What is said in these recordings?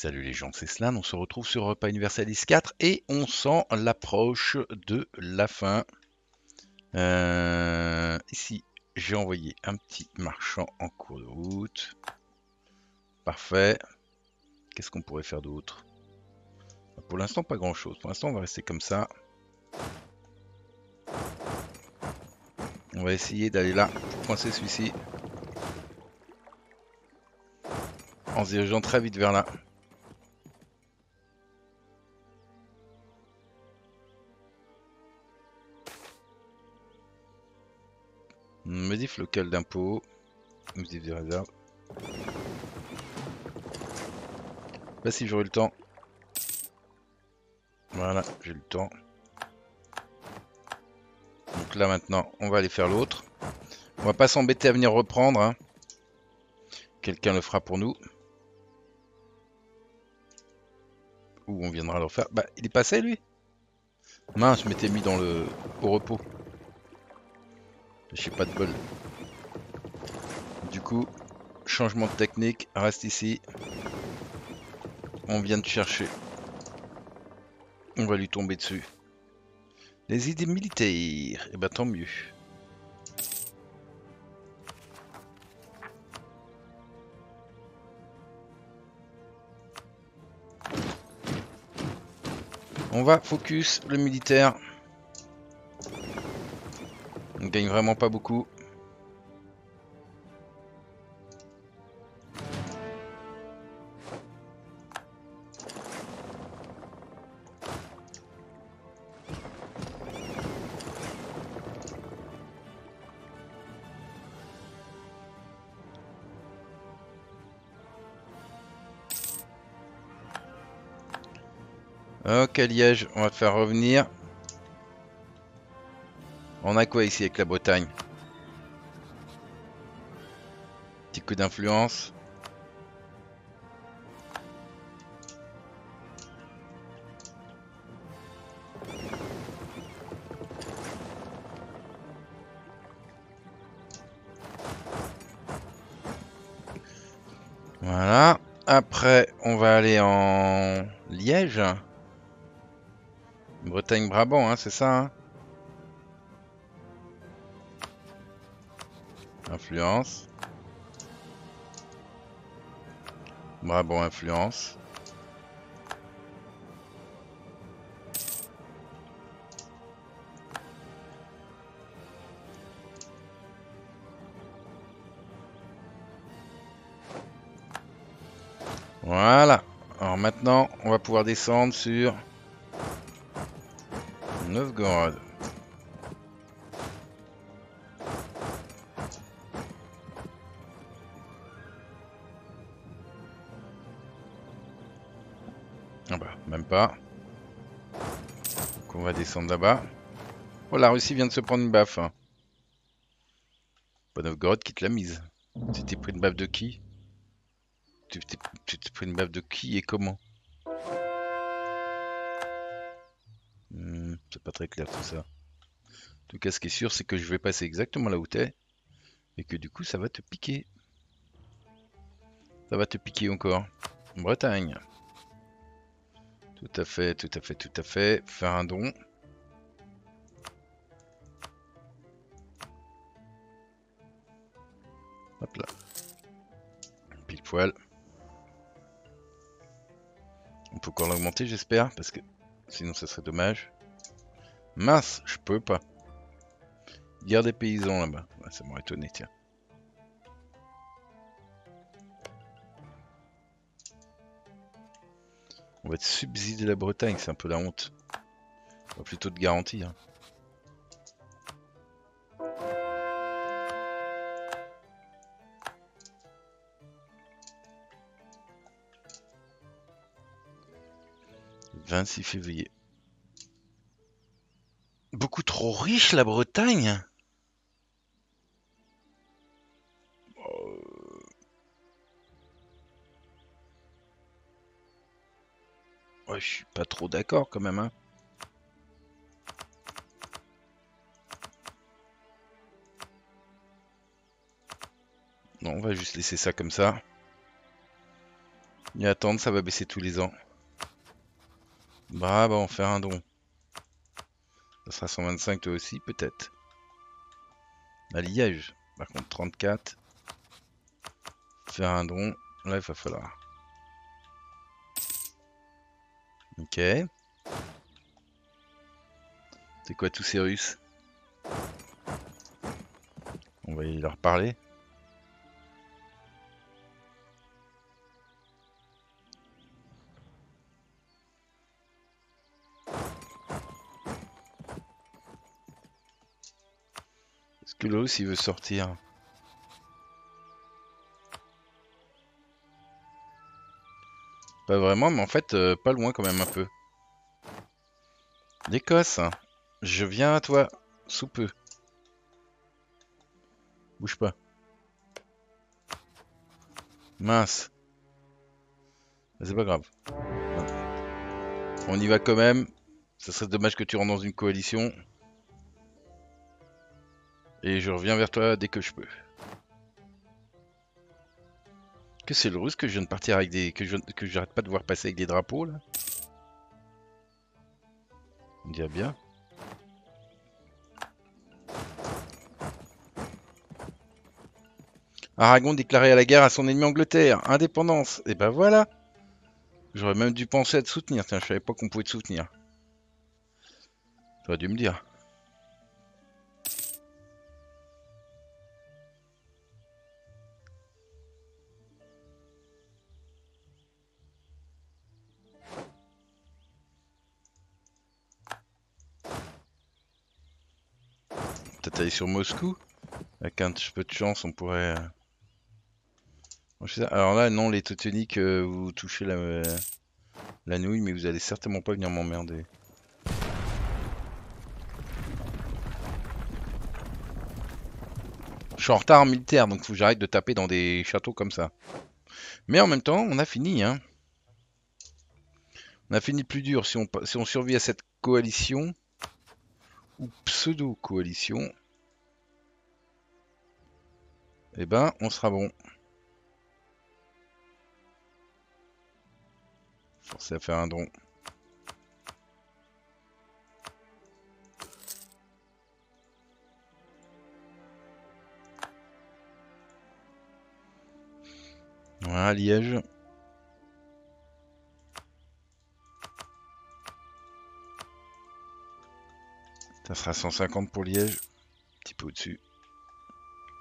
Salut les gens, c'est Slan, on se retrouve sur Repas Universalis 4 et on sent l'approche de la fin. Euh, ici, j'ai envoyé un petit marchand en cours de route. Parfait. Qu'est-ce qu'on pourrait faire d'autre? Pour l'instant, pas grand-chose. Pour l'instant, on va rester comme ça. On va essayer d'aller là pour coincer celui-ci. En se dirigeant très vite vers là. Modif local d'impôt. Modif des réserves. Pas si j'aurai le temps. Voilà, j'ai le temps. Donc là maintenant, on va aller faire l'autre. On va pas s'embêter à venir reprendre. Hein. Quelqu'un le fera pour nous. Ou on viendra le faire. Bah, il est passé lui? Mince, je m'étais mis dans le... au repos. J'ai pas de bol. Du coup, changement de technique, reste ici. On vient de chercher. On va lui tomber dessus. Les idées militaires, et eh ben, tant mieux. On va focus le militaire. On gagne vraiment pas beaucoup. Ok Liège, on va te faire revenir. On a quoi ici avec la Bretagne? Petit coup d'influence. Voilà. Après, on va aller en Liège. Bretagne-Brabant, hein, c'est ça hein? Influence. Brabant influence. Voilà. Alors maintenant, on va pouvoir descendre sur Novgorod. Bah, même pas. Donc on va descendre là-bas. Oh, la Russie vient de se prendre une baffe. Hein. Novgorod quitte la mise. Tu t'es pris une baffe de qui? Tu t'es pris une baffe de qui et comment? Hmm, C'est pas très clair tout ça. En tout cas, ce qui est sûr, c'est que je vais passer exactement là où t'es. Et que du coup, ça va te piquer. Ça va te piquer encore. Bretagne. Tout à fait, tout à fait, tout à fait. Faire un don. Hop là. Pile poil. On peut encore l'augmenter, j'espère, parce que sinon ça serait dommage. Mince, je peux pas. Guerre des paysans là-bas. ça m'aurait étonné, tiens. On va être subsidier la Bretagne, c'est un peu la honte. On va plutôt de garantie. Hein. « 26 février. Beaucoup trop riche la Bretagne d'accord quand même. Hein. Non, on va juste laisser ça comme ça. Et attendre, ça va baisser tous les ans. Bah, bah, on fait un don. Ça sera 125 toi aussi, peut-être. À Liège, par contre 34. Faire un don, là il va falloir. Ok. C'est quoi tous ces Russes? On va y leur parler. Est-ce que là aussi veut sortir? Pas vraiment, mais en fait, euh, pas loin quand même un peu. L'Écosse, je viens à toi, sous peu. Bouge pas. Mince. C'est pas grave. On y va quand même. Ce serait dommage que tu rentres dans une coalition. Et je reviens vers toi dès que je peux. Que c'est le russe que je viens de partir avec des... que je que j'arrête pas de voir passer avec des drapeaux là On dirait bien. Aragon déclaré à la guerre à son ennemi Angleterre. Indépendance. Et ben voilà. J'aurais même dû penser à te soutenir. Tiens, je savais pas qu'on pouvait te soutenir. T'aurais dû me dire. Sur Moscou. Avec un petit peu de chance, on pourrait... euh, Alors là, non, les teutoniques, euh, vous touchez la, la nouille, mais vous allez certainement pas venir m'emmerder. Je suis en retard militaire, donc faut j'arrête de taper dans des châteaux comme ça. Mais en même temps, on a fini, hein. On a fini plus dur. Si on, si on survit à cette coalition, ou pseudo-coalition, eh ben, on sera bon. Forcé à faire un don. Voilà, Liège. Ça sera 150 pour Liège. Un petit peu au-dessus.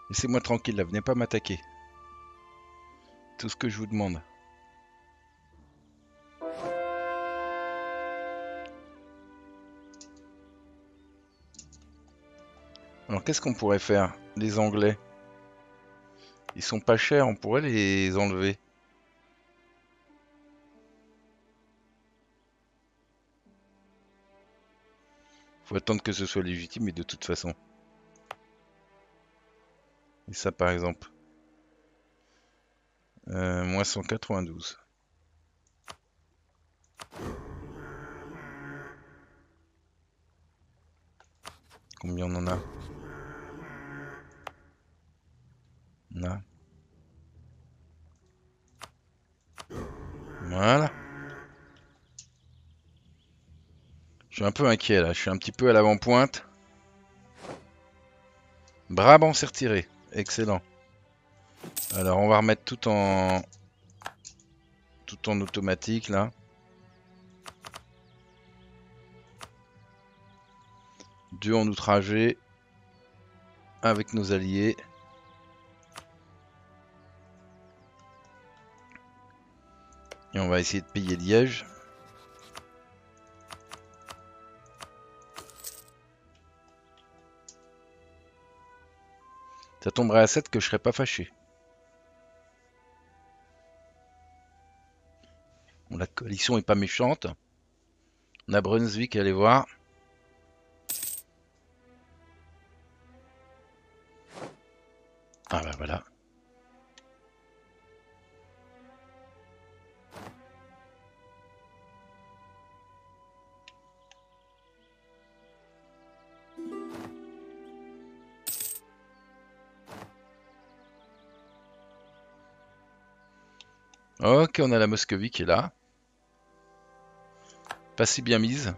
Laissez-moi tranquille là, venez pas m'attaquer. Tout ce que je vous demande. Alors qu'est-ce qu'on pourrait faire Les Anglais? Ils sont pas chers, on pourrait les enlever. Faut attendre que ce soit légitime, mais de toute façon. Et ça par exemple. Euh, moins 192. Combien on en a? Là. Voilà. Je suis un peu inquiet là, je suis un petit peu à l'avant-pointe. Brabant s'est retiré, excellent. Alors on va remettre tout en tout en automatique là. Deux en outragé avec nos alliés. Et on va essayer de payer Liège. Ça tomberait à 7 que je serais pas fâché. La coalition est pas méchante. On a Brunswick à aller voir. Ah bah voilà. Ok, on a la Moscovie qui est là. Pas si bien mise.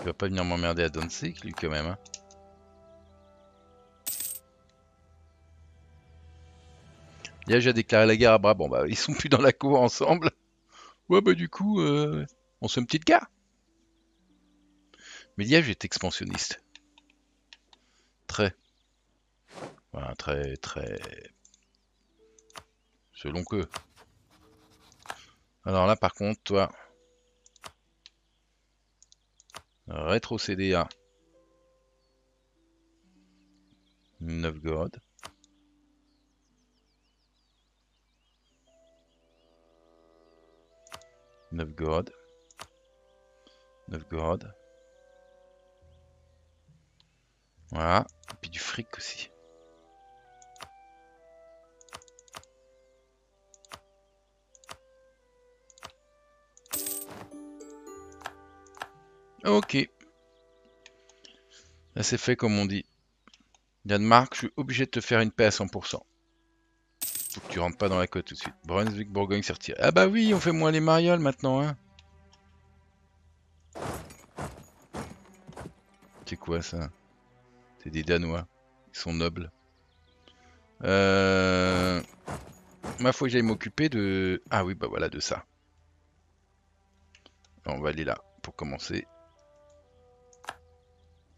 Il va pas venir m'emmerder à Danzig, lui, quand même. Hein. Liège a déclaré la guerre à Brabant. Bah, ils sont plus dans la cour ensemble. Ouais, bah, du coup, euh, on se fait une petite guerre. Mais Liège est expansionniste. Très. Voilà, très, très. Selon que. Alors là, par contre, toi. Rétrocéder à Novgorod. Novgorod. Novgorod. Voilà. Et puis du fric aussi. Ok. Là c'est fait comme on dit. Danemark, je suis obligé de te faire une paix à 100%. Faut que tu rentres pas dans la côte tout de suite. Brunswick, Bourgogne s'est retiré. Ah bah oui, on fait moins les marioles maintenant, hein. C'est quoi ça? C'est des Danois. Ils sont nobles. Euh... Ma foi, j'aille m'occuper de... Ah oui, bah voilà, de ça. On va aller là, pour commencer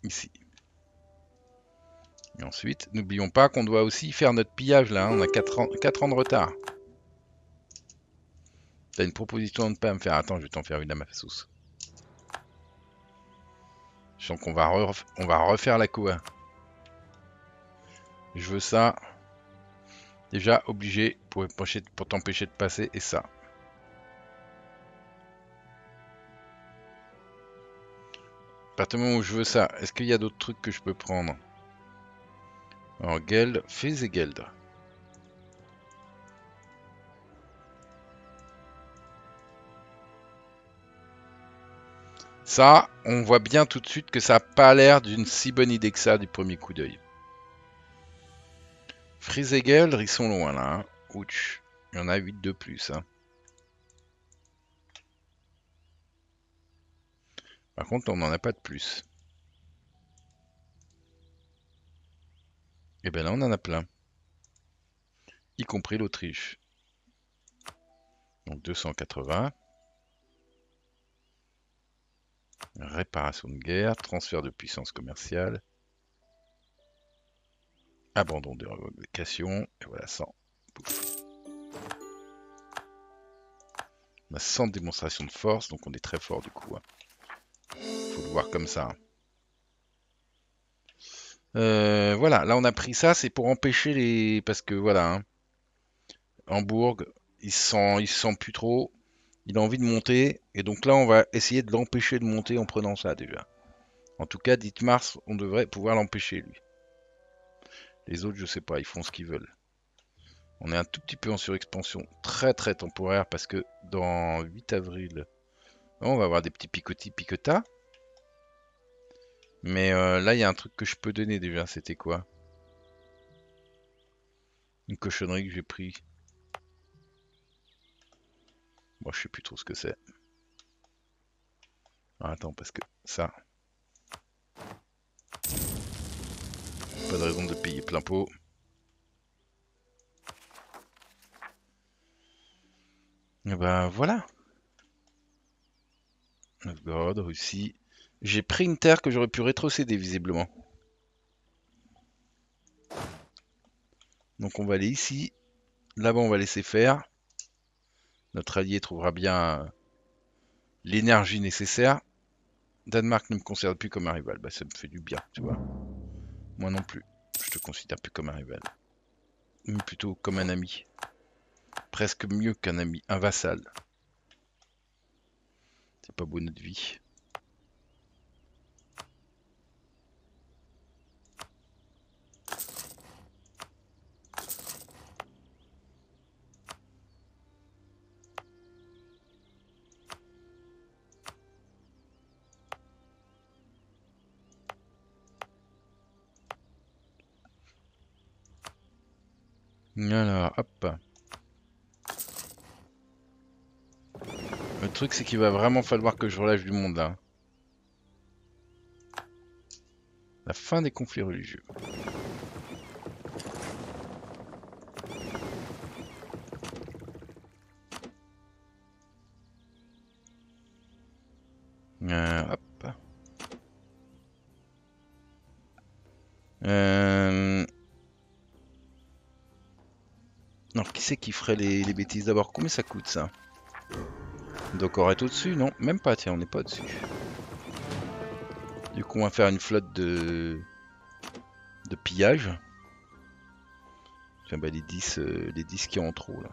ici. Et ensuite, n'oublions pas qu'on doit aussi faire notre pillage là, hein. on a 4 ans, 4 ans de retard. T'as une proposition de ne pas me faire Attends, je vais t'en faire une à ma sauce. Je sens qu'on va, on va refaire la cour. Je veux ça. Déjà obligé pour t'empêcher de passer et ça. Partir du moment où je veux ça, est-ce qu'il y a d'autres trucs que je peux prendre? Alors, Geld, fais Geld. Ça, on voit bien tout de suite que ça n'a pas l'air d'une si bonne idée que ça du premier coup d'œil. Geld, ils sont loin là. Hein. Ouch, il y en a 8 de plus. Hein. Par contre, on n'en a pas de plus. Et eh bien là, on en a plein. Y compris l'Autriche. Donc 280. Réparation de guerre, transfert de puissance commerciale. Abandon de revocation. Et voilà, 100. On a 100 démonstrations de force, donc on est très fort du coup. Hein comme ça. Euh, voilà, là on a pris ça, c'est pour empêcher les... Parce que voilà, hein. Hambourg, il se, sent, il se sent plus trop, il a envie de monter, et donc là on va essayer de l'empêcher de monter en prenant ça déjà. En tout cas, dites Mars, on devrait pouvoir l'empêcher lui. Les autres, je sais pas, ils font ce qu'ils veulent. On est un tout petit peu en surexpansion, très très temporaire, parce que dans 8 avril, on va avoir des petits picotis picotas. Mais euh, là, il y a un truc que je peux donner déjà. C'était quoi? Une cochonnerie que j'ai pris. Moi, je sais plus trop ce que c'est. Ah, attends, parce que ça... Pas de raison de payer plein pot. Et ben voilà. Novgorod, Russie. J'ai pris une terre que j'aurais pu rétrocéder visiblement. Donc on va aller ici. Là-bas on va laisser faire. Notre allié trouvera bien euh, l'énergie nécessaire. Danemark ne me considère plus comme un rival. Bah, ça me fait du bien, tu vois. Moi non plus. Je te considère plus comme un rival. Mais plutôt comme un ami. Presque mieux qu'un ami. Un vassal. C'est pas beau notre vie. Alors, hop. Le truc, c'est qu'il va vraiment falloir que je relâche du monde là. La fin des conflits religieux. Les, bêtises d'abord Combien ça coûte ça? Donc, on est au-dessus Non, même pas, tiens, on n'est pas au-dessus. Du coup, on va faire une flotte de, de pillage. Tiens, bah, les 10, euh, les 10 qui ont trop là.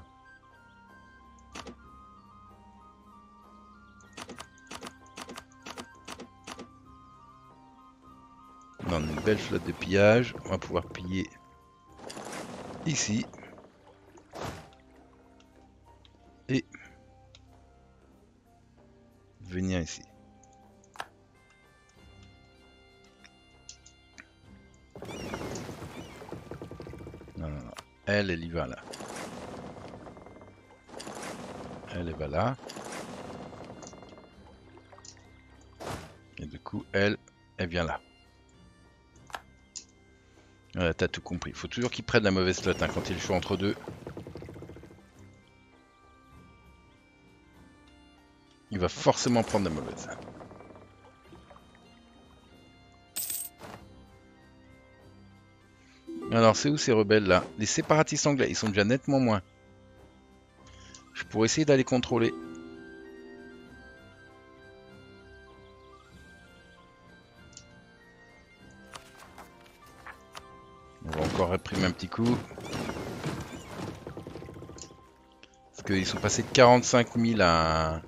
On a une belle flotte de pillage. On va pouvoir piller ici. Et venir ici. Non, non, non. Elle, elle y va là. Elle, elle va là. Et du coup, elle, elle vient là. T'as tout compris. Faut toujours qu'ils prennent la mauvaise slot hein, quand il joue entre deux. Va forcément prendre la mauvaise. Alors, c'est où ces rebelles là? Les séparatistes anglais, ils sont déjà nettement moins. Je pourrais essayer d'aller contrôler. On va encore réprimer un petit coup. Parce qu'ils sont passés de 45 000 à...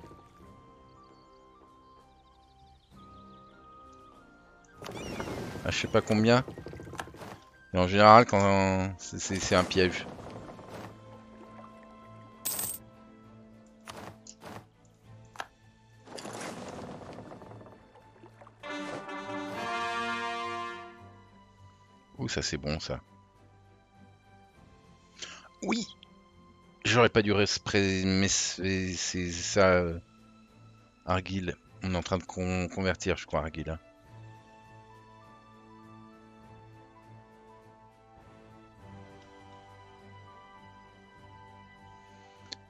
à je sais pas combien. Et en général, quand c'est un piège. Ouh, ça c'est bon ça. Oui J'aurais pas dû. Mais ça... Euh, Argyle. On est en train de convertir, je crois, Argyle. Hein.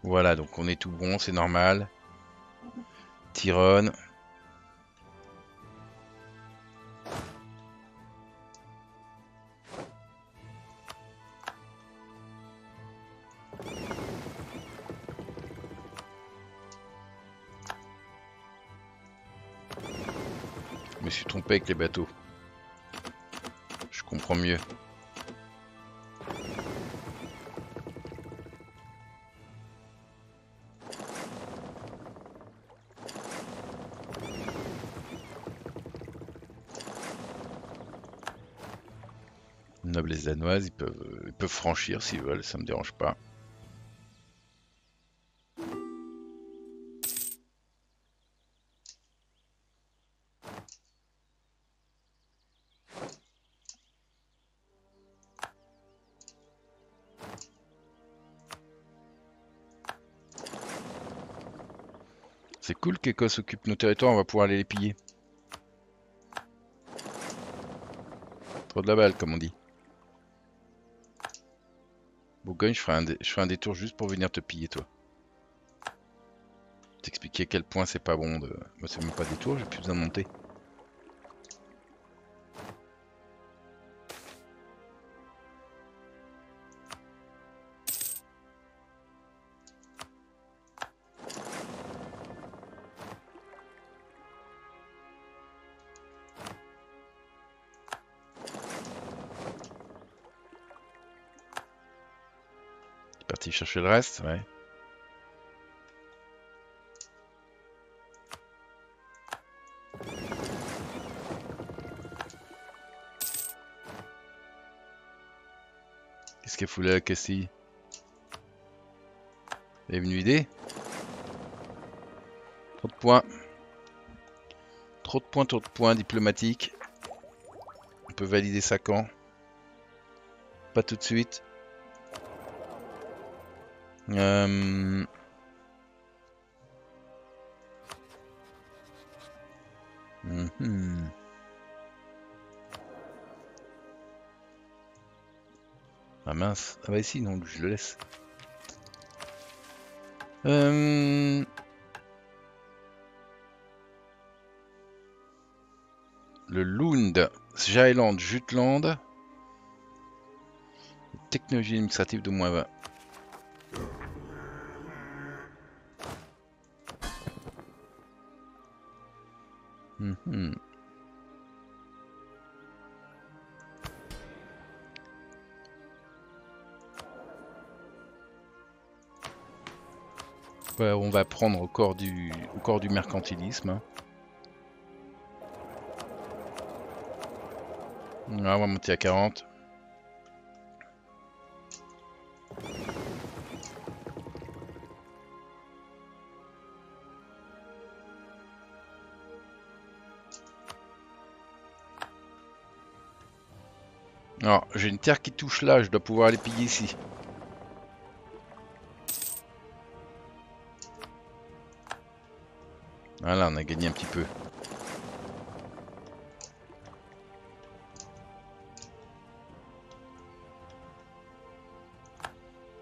Voilà, donc on est tout bon, c'est normal. Tyrone. Je me suis trompé avec les bateaux. Je comprends mieux. Ils peuvent, ils peuvent franchir s'ils veulent, ça me dérange pas. C'est cool qu'Écosse occupe nos territoires, on va pouvoir aller les piller. Trop de la balle, comme on dit. Je ferai, un je ferai un détour juste pour venir te piller, toi. T'expliquer à quel point c'est pas bon de... Moi, c'est même pas détour, j'ai plus besoin de monter. Chercher le reste, ouais. Qu'est-ce qu'elle fout là, Cassie? Elle est venue idée Trop de points. Trop de points, trop de points diplomatiques. On peut valider ça quand? Pas tout de suite. Euh, mhm. Ah mince. Ah bah si, non, je le laisse. Euh, Le Lund, Jylland, Jutland. Technologie administrative de moins 20. Va prendre au corps du, au corps du mercantilisme. Ah, on va monter à 40. Alors, j'ai une terre qui touche là, je dois pouvoir aller piller ici. Voilà, on a gagné un petit peu.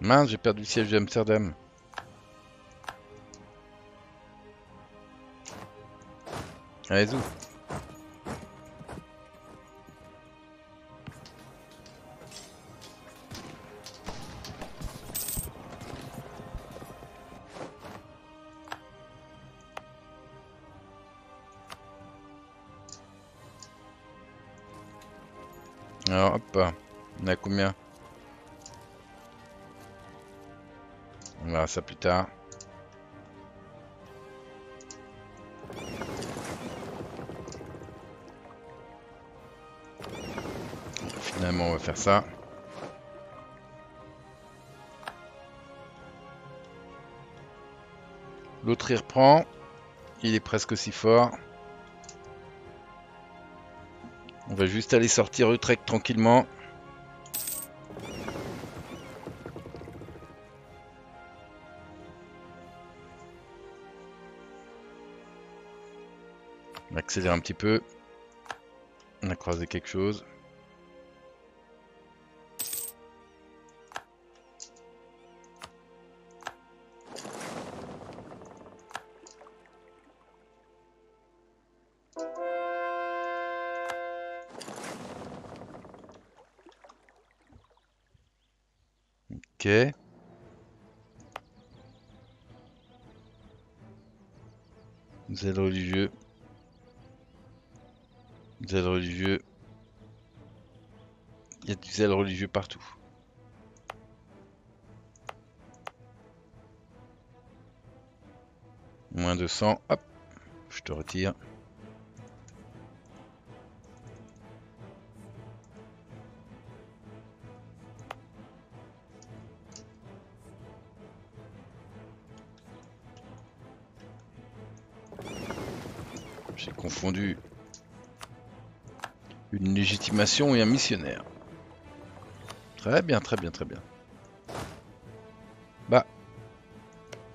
Mince, j'ai perdu le siège d'Amsterdam. Allez, zou. Plus tard. Finalement, on va faire ça. L'autre il reprend. Il est presque aussi fort. On va juste aller sortir Utrecht tranquillement. Accélère un petit peu. On a croisé quelque chose. Ok. Zèle religieux. Zèle religieux. Il y a du zèle religieux partout. Moins de 100. Hop. Je te retire. J'ai confondu une légitimation et un missionnaire. Très bien, très bien, très bien. Bah.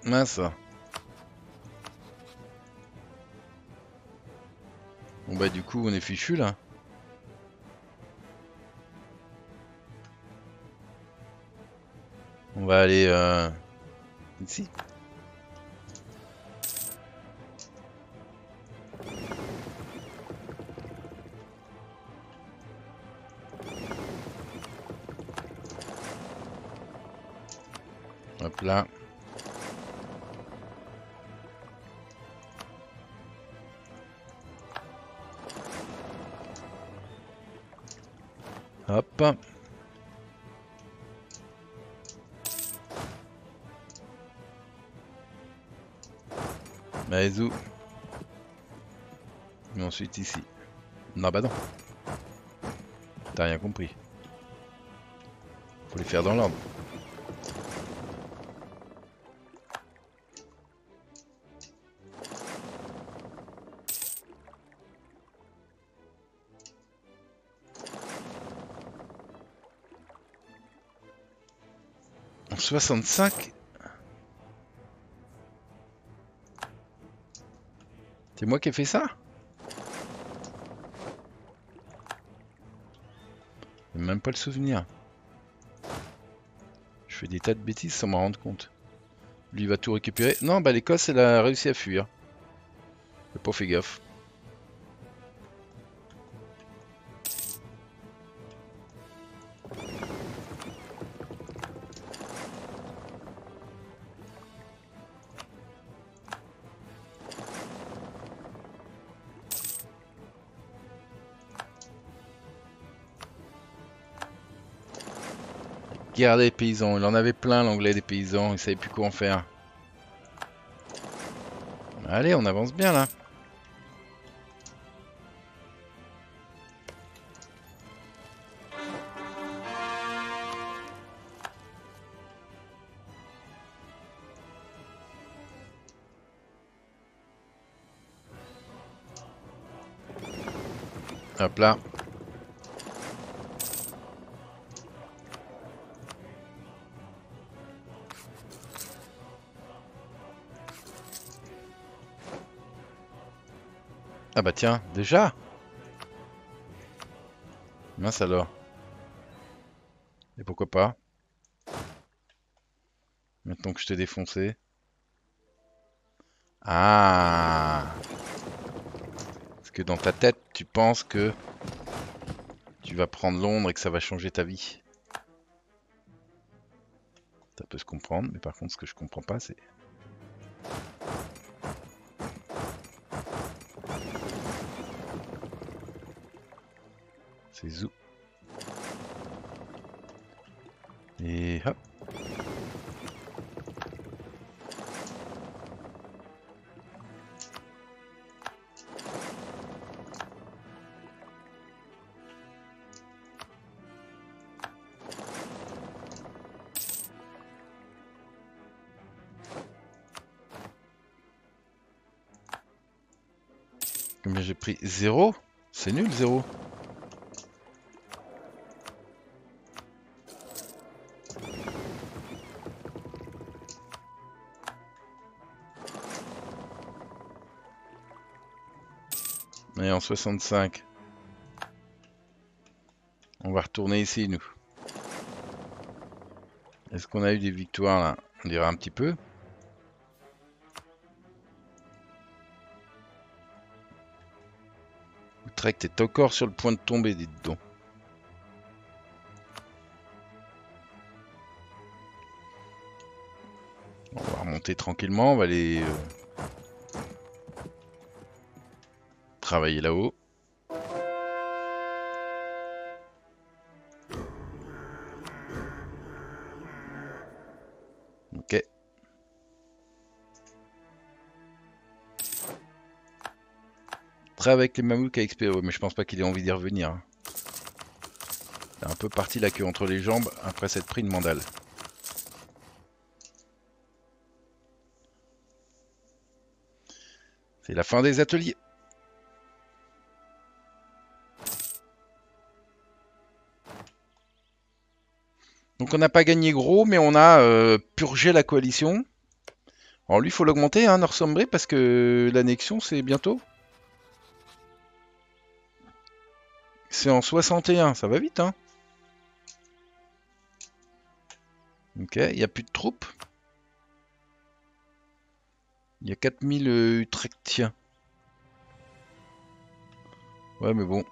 Mince. Bon bah du coup on est fichu là. On va aller euh, ici. Hop là. Hop. Allez, zou. Et ensuite ici. Non, bah non. T'as rien compris. Faut les faire dans l'ordre. 65. C'est moi qui ai fait ça? Même pas le souvenir. Je fais des tas de bêtises sans m'en rendre compte. Lui va tout récupérer. Non, bah l'Écosse, elle a réussi à fuir. J'ai pas fait gaffe. Guerre des paysans, il en avait plein l'anglais des paysans, il savait plus quoi en faire. Allez, on avance bien là. Hop là. Ah bah tiens, déjà Mince alors. Et pourquoi pas Maintenant que je t'ai défoncé. Ah Parce que dans ta tête, tu penses que tu vas prendre Londres et que ça va changer ta vie. Ça peut se comprendre, mais par contre, ce que je comprends pas, c'est... Zéro, C'est nul zéro. Et en 65. On va retourner ici, nous. Est-ce qu'on a eu des victoires, là? On dirait un petit peu. Utrecht est encore sur le point de tomber, dites donc. On va remonter tranquillement, on va aller... euh, travailler là-haut. Avec les mammouths à XP, mais je pense pas qu'il ait envie d'y revenir. un peu parti la queue entre les jambes après s'être pris une mandale. C'est la fin des ateliers. Donc on n'a pas gagné gros, mais on a euh, purgé la coalition. Alors lui, il faut l'augmenter, hein, Northumbrie, parce que l'annexion, c'est bientôt. C'est en 61, ça va vite, hein. Ok, il n'y a plus de troupes. Il y a 4000 euh, Utrechtiens. Ouais, mais bon.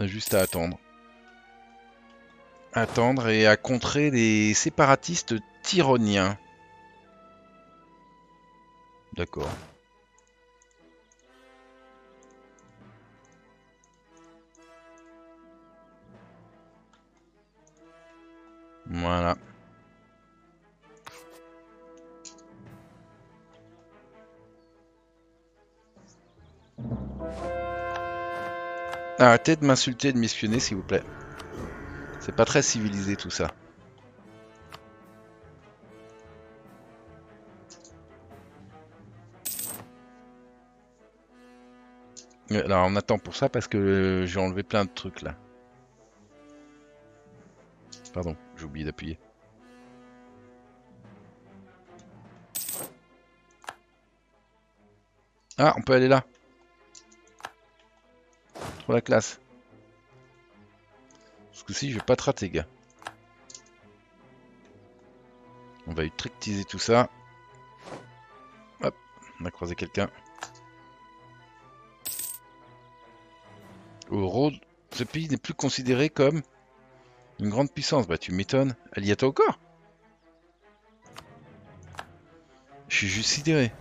On juste à attendre. Attendre et à contrer les séparatistes tyroniens. D'accord. Voilà. Arrêtez de m'insulter et de m'espionner, s'il vous plaît. C'est pas très civilisé tout ça. Euh, alors on attend pour ça parce que euh, j'ai enlevé plein de trucs là. Pardon, j'ai oublié d'appuyer. Ah, on peut aller là. Trop la classe. Ce coup-ci, je vais pas te rater, gars. On va utiliser tout ça. Hop, on a croisé quelqu'un. Ce pays n'est plus considéré comme une grande puissance. Bah tu m'étonnes. Elle y toi encore? Je suis juste sidéré.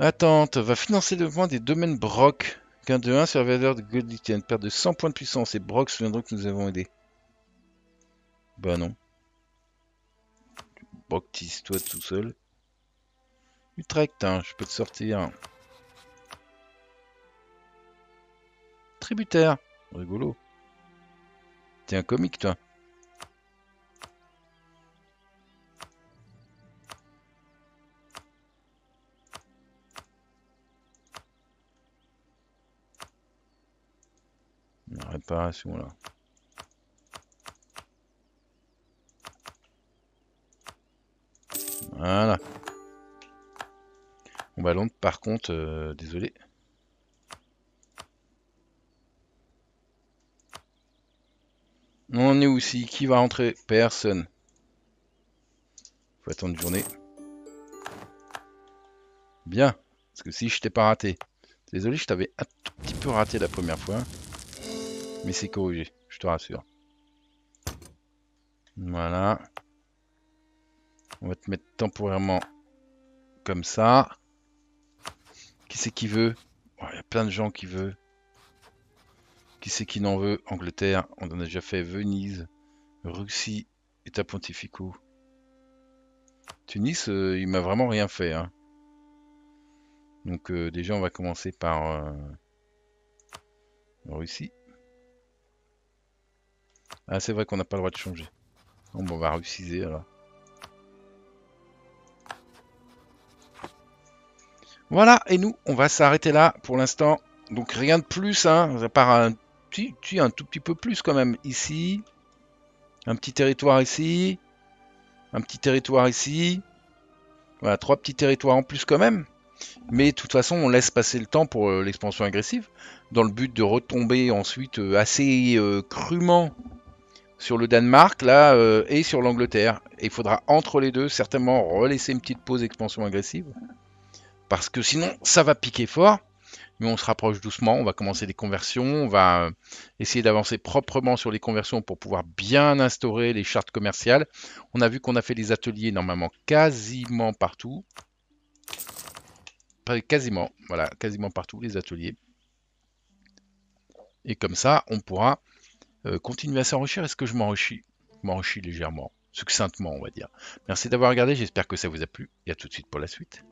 Attente, va financer le point des domaines Brock. Gain de 1 sur de Goditienne. Perte de 100 points de puissance. Et Brock souviendra que nous avons aidé. Bah non. Brock, toi tout seul. Utrecht, hein, je peux te sortir. Tributaire. Rigolo. T'es un comique, toi. Réparation là. Voilà. Bon bah par contre, euh, désolé. On est aussi Qui va rentrer? Personne. Faut attendre une journée. Bien. Parce que si je t'ai pas raté. Désolé, je t'avais un tout petit peu raté la première fois. Mais c'est corrigé, je te rassure. Voilà. On va te mettre temporairement comme ça. Qui c'est qui veut? Il y a plein de gens qui veulent. Qui c'est qui n'en veut? Angleterre, on en a déjà fait. Venise, Russie, État Pontifico. Tunis, euh, il m'a vraiment rien fait. Hein. Donc euh, déjà, on va commencer par euh, Russie. Ah, c'est vrai qu'on n'a pas le droit de changer. On va réussir alors. Voilà, et nous, on va s'arrêter là pour l'instant. Donc rien de plus, hein, à part un, petit, un tout petit peu plus quand même. Ici, un petit territoire ici, un petit territoire ici. Voilà, trois petits territoires en plus quand même. Mais de toute façon, on laisse passer le temps pour euh, l'expansion agressive, dans le but de retomber ensuite euh, assez euh, crûment sur le Danemark là et sur l'Angleterre. Et il faudra entre les deux certainement relaisser une petite pause expansion agressive. Parce que sinon, ça va piquer fort. Mais on se rapproche doucement, on va commencer des conversions, on va euh, essayer d'avancer proprement sur les conversions pour pouvoir bien instaurer les chartes commerciales. On a vu qu'on a fait des ateliers normalement quasiment partout. Quasiment, voilà, quasiment partout les ateliers. Et comme ça, on pourra euh, continuer à s'enrichir. Est-ce que je m'enrichis? M'enrichis légèrement, succinctement, on va dire. Merci d'avoir regardé, j'espère que ça vous a plu. Et à tout de suite pour la suite.